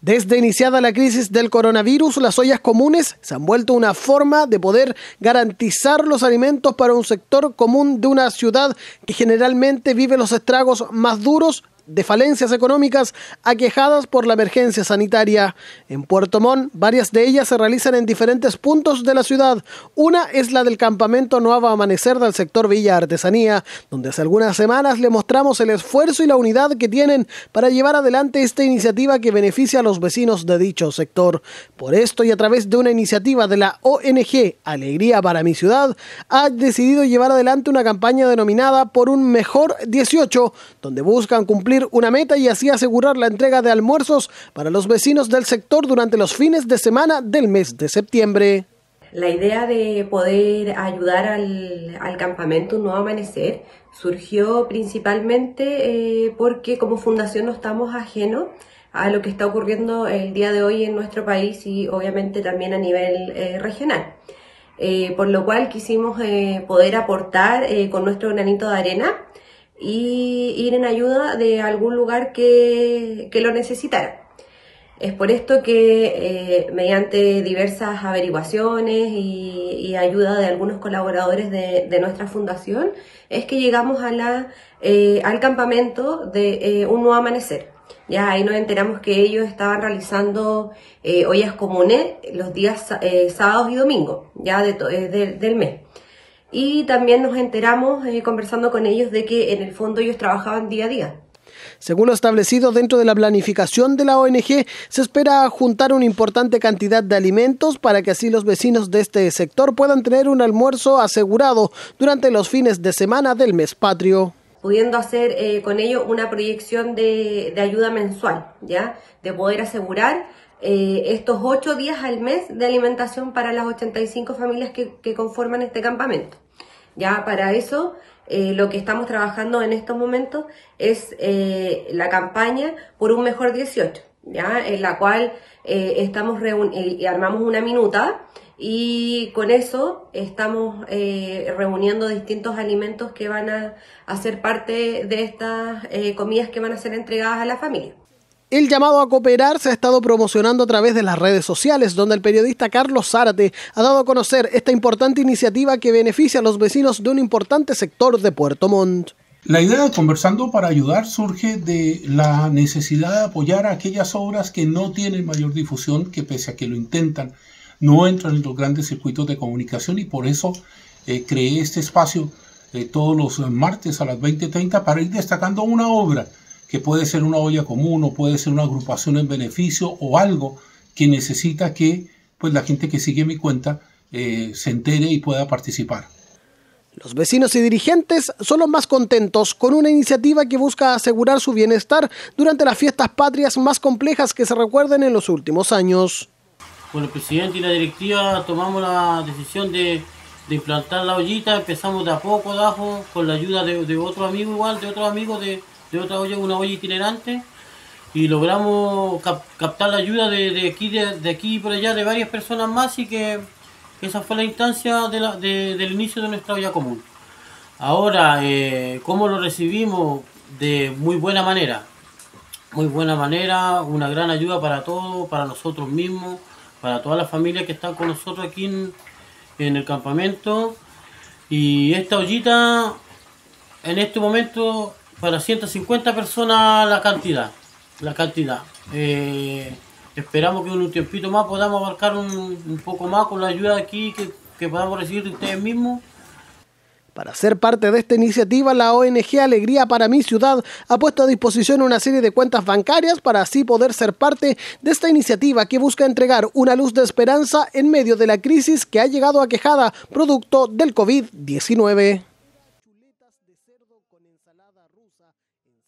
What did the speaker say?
Desde iniciada la crisis del coronavirus, las ollas comunes se han vuelto una forma de poder garantizar los alimentos para un sector común de una ciudad que generalmente vive los estragos más duros de falencias económicas aquejadas por la emergencia sanitaria. En Puerto Montt, varias de ellas se realizan en diferentes puntos de la ciudad. Una es la del campamento Nuevo Amanecer del sector Villa Artesanía, donde hace algunas semanas le mostramos el esfuerzo y la unidad que tienen para llevar adelante esta iniciativa que beneficia a los vecinos de dicho sector. Por esto y a través de una iniciativa de la ONG Alegría para mi ciudad, ha decidido llevar adelante una campaña denominada Por un mejor 18, donde buscan cumplir una meta y así asegurar la entrega de almuerzos para los vecinos del sector durante los fines de semana del mes de septiembre. La idea de poder ayudar al, campamento Un Nuevo Amanecer surgió principalmente eh, porque como fundación no estamos ajenos a lo que está ocurriendo el día de hoy en nuestro país y obviamente también a nivel eh, regional. Eh, por lo cual quisimos poder aportar con nuestro granito de arena y ir en ayuda de algún lugar que, lo necesitara. Es por esto que eh, mediante diversas averiguaciones y, ayuda de algunos colaboradores de, nuestra fundación es que llegamos a eh, al campamento de eh, Un Nuevo Amanecer. Ya ahí nos enteramos que ellos estaban realizando ollas comunes los días sábados y domingos, ya del mes. Y también nos enteramos eh, conversando con ellos de que en el fondo ellos trabajaban día a día. Según lo establecido dentro de la planificación de la ONG, se espera juntar una importante cantidad de alimentos para que así los vecinos de este sector puedan tener un almuerzo asegurado durante los fines de semana del mes patrio pudiendo hacer eh, con ello una proyección de, de, ayuda mensual, ¿ya? De poder asegurar eh, estos ocho días al mes de alimentación para las 85 familias que, conforman este campamento. Ya para eso, eh, lo que estamos trabajando en estos momentos es eh, la campaña por un mejor 18, ¿ya? en la cual estamos armamos una minuta y con eso estamos reuniendo distintos alimentos que van a, ser parte de estas comidas que van a ser entregadas a la familia. El llamado a cooperar se ha estado promocionando a través de las redes sociales, donde el periodista Carlos Zárate ha dado a conocer esta importante iniciativa que beneficia a los vecinos de un importante sector de Puerto Montt. La idea de Conversando para Ayudar surge de la necesidad de apoyar a aquellas obras que no tienen mayor difusión, que pese a que lo intentan, no entran en los grandes circuitos de comunicación y por eso eh, creé este espacio eh, todos los martes a las 20.30 para ir destacando una obra que puede ser una olla común o puede ser una agrupación en beneficio o algo que necesita que pues, la gente que sigue mi cuenta eh, se entere y pueda participar. Los vecinos y dirigentes son los más contentos con una iniciativa que busca asegurar su bienestar durante las fiestas patrias más complejas que se recuerden en los últimos años. Con el presidente y la directiva tomamos la decisión de, implantar la ollita, empezamos de a poco, de ajo, con la ayuda de, de otro amigo igual, de otro amigo de, de otra olla, una olla itinerante, y logramos captar la ayuda de, aquí, de, aquí y por allá de varias personas más y que esa fue la instancia del inicio de nuestra olla común. Ahora, eh, ¿cómo lo recibimos? De muy buena manera. Muy buena manera, una gran ayuda para todos, para nosotros mismos, para todas las familias que están con nosotros aquí en el campamento. Y esta ollita en este momento para 150 personas la cantidad. La cantidad. Eh, esperamos que en un tiempito más podamos abarcar un, poco más con la ayuda de aquí que, que podamos recibir de ustedes mismos. Para ser parte de esta iniciativa, la ONG Alegría para mi ciudad ha puesto a disposición una serie de cuentas bancarias para así poder ser parte de esta iniciativa que busca entregar una luz de esperanza en medio de la crisis que ha llegado aquejada producto del COVID-19.